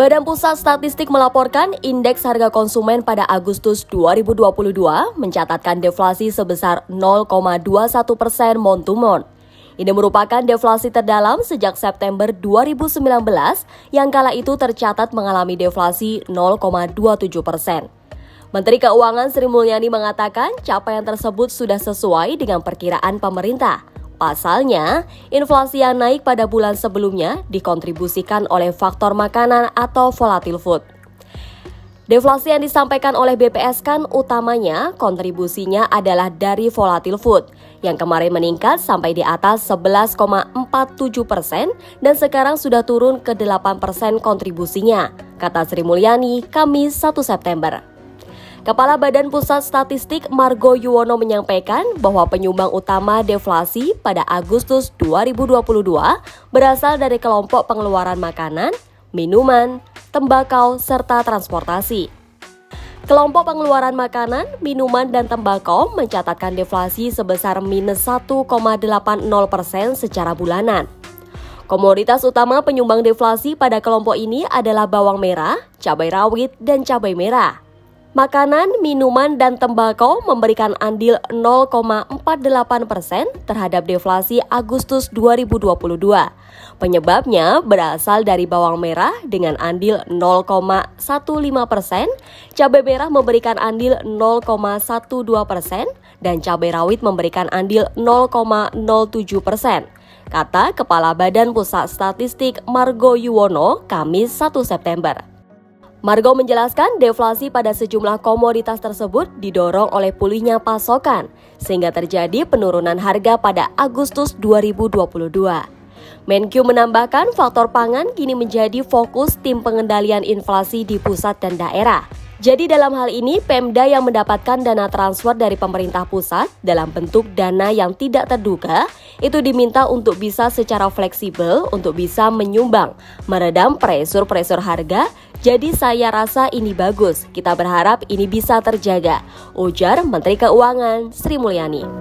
Badan Pusat Statistik melaporkan indeks harga konsumen pada Agustus 2022 mencatatkan deflasi sebesar 0,21 persen month. Ini merupakan deflasi terdalam sejak September 2019 yang kala itu tercatat mengalami deflasi 0,27 persen. Menteri Keuangan Sri Mulyani mengatakan capaian tersebut sudah sesuai dengan perkiraan pemerintah. Pasalnya, inflasi yang naik pada bulan sebelumnya dikontribusikan oleh faktor makanan atau volatile food. Deflasi yang disampaikan oleh BPS kan utamanya kontribusinya adalah dari volatile food yang kemarin meningkat sampai di atas 11,47 persen dan sekarang sudah turun ke 8 persen kontribusinya, kata Sri Mulyani Kamis 1 September. Kepala Badan Pusat Statistik Margo Yuwono menyampaikan bahwa penyumbang utama deflasi pada Agustus 2022 berasal dari kelompok pengeluaran makanan, minuman, tembakau, serta transportasi. Kelompok pengeluaran makanan, minuman, dan tembakau mencatatkan deflasi sebesar minus 1,80 persen secara bulanan. Komoditas utama penyumbang deflasi pada kelompok ini adalah bawang merah, cabai rawit, dan cabai merah. Makanan, minuman, dan tembakau memberikan andil 0,48 persen terhadap deflasi Agustus 2022. Penyebabnya berasal dari bawang merah dengan andil 0,15 persen, cabai merah memberikan andil 0,12 persen, dan cabai rawit memberikan andil 0,07 persen. Kata Kepala Badan Pusat Statistik Margo Yuwono, Kamis 1 September. Margo menjelaskan deflasi pada sejumlah komoditas tersebut didorong oleh pulihnya pasokan, sehingga terjadi penurunan harga pada Agustus 2022. Menkyu menambahkan faktor pangan kini menjadi fokus tim pengendalian inflasi di pusat dan daerah. Jadi dalam hal ini Pemda yang mendapatkan dana transfer dari pemerintah pusat dalam bentuk dana yang tidak terduga itu diminta untuk bisa secara fleksibel untuk bisa menyumbang, meredam presur-presur harga jadi saya rasa ini bagus. Kita berharap ini bisa terjaga. Ujar Menteri Keuangan Sri Mulyani.